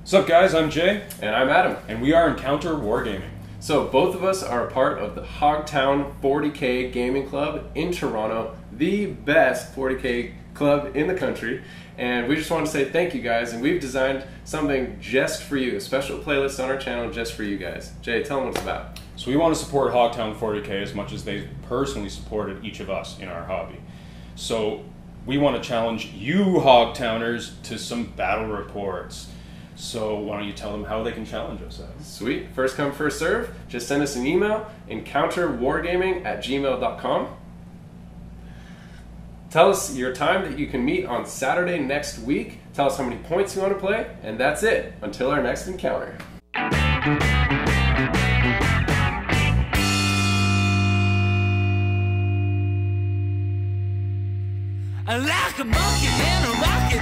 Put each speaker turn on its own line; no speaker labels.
What's up, guys? I'm Jay,
And I'm Adam.
and we are Encounter Wargaming.
So both of us are a part of the Hogtown 40K Gaming Club in Toronto, the best 40K club in the country. And we just want to say thank you guys. And we've designed something just for you, a special playlist on our channel just for you guys. Jay, tell them what it's about.
So we want to support Hogtown 40K as much as they personally supported each of us in our hobby. So we want to challenge you Hogtowners to some battle reports. So why don't you tell them how they can challenge us? Adam?
Sweet. First come, first serve. Just send us an email, encounterwargaming at gmail.com. Tell us your time that you can meet on Saturday next week. Tell us how many points you want to play, and that's it until our next encounter.
Like a monkey in a rock